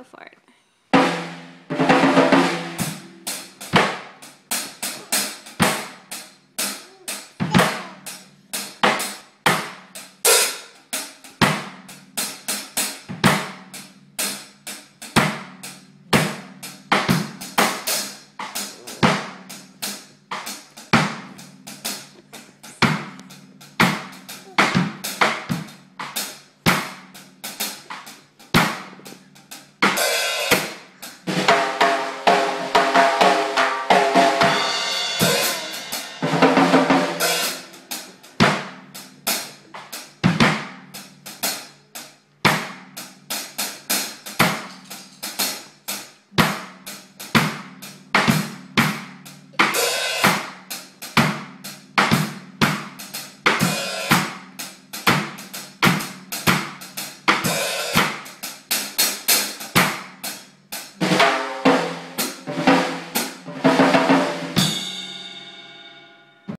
Go for it.